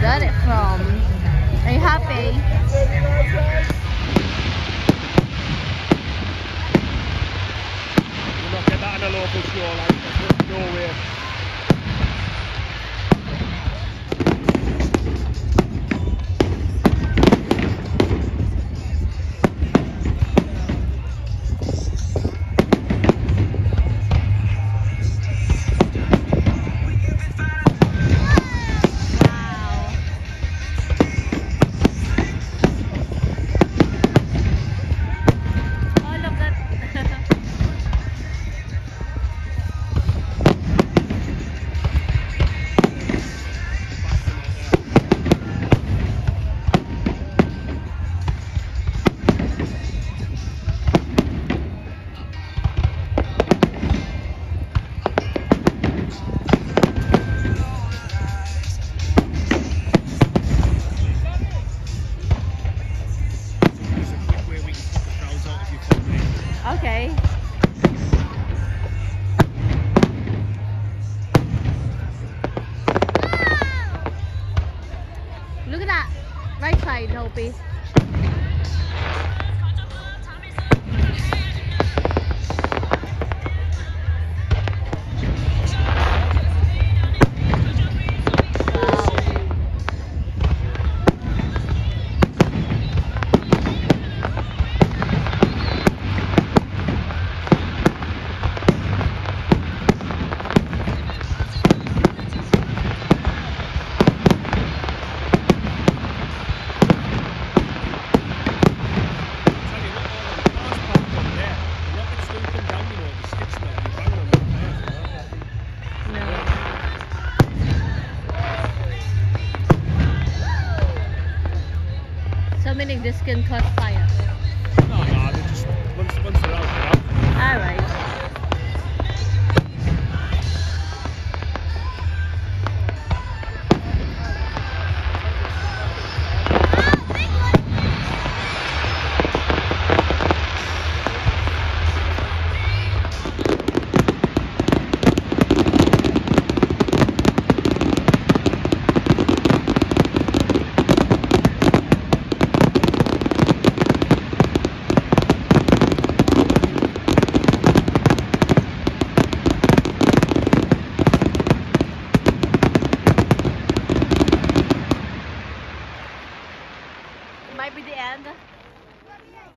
Done it from. Are you happy? look at that in a local shoreline. There's okay. Look at that. Right side, Hopi. This can cause fire. No, no, they just, once, once they're out, they're out. Alright. by the end.